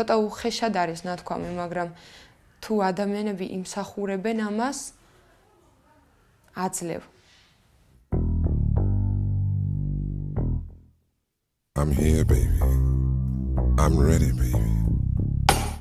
ცოტა უხეშად არის ნათქვამი, მაგრამ თუ ადამიანები იმსახურებენ ამას, აძლევ. I'm here baby. I'm ready baby.